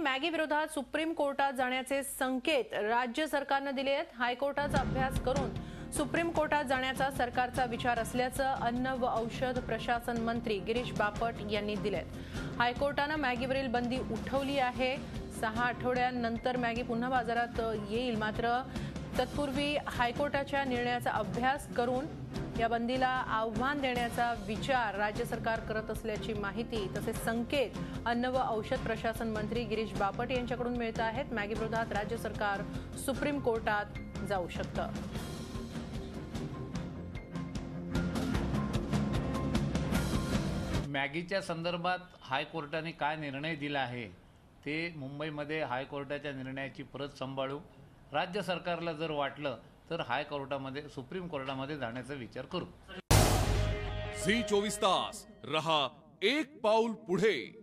Maggi विरोधात supreme कोर्टात जाण्याचे संकेत राज्य सरकारनं दिले आहेत. हायकोर्टाचा अभ्यास करून सुप्रीम कोर्टात जाण्याचा सरकारचा विचार असल्याचं अन्न व औषध प्रशासन मंत्री गिरीश बापट यांनी दिलेत हायकोर्टानं मॅगीवरील बंदी उठवली आहे. सहा आठवड्यांनंतर मॅगी पुन्हा बाजारात येईल. मात्र तत्पूर्वी हायकोर्टाच्या निर्णयाचा अभ्यास करून या बंदीला आव्हान देण्याचा विचार राज्य सरकार करत असल्याची माहिती तसेच संकेत अन्न व औषध प्रशासन मंत्री गिरीश बापट यांच्याकडून मिळत आहेत. मॅगीविरोधात राज्य सरकार सुप्रीम कोर्टात जाऊ शकतं. मॅगीच्या संदर्भात हायकोर्टाने काय निर्णय दिला आहे ते मुंबईमध्ये हायकोर्टाच्या निर्णयाची परत सांभाळू. राज्य सरकारला जर वाटलं तर हाय कोर्टामध्ये सुप्रीम कोर्टामध्ये जाण्याचा विचार करू. झी चोवीस तास रहा एक पाऊल पुढे.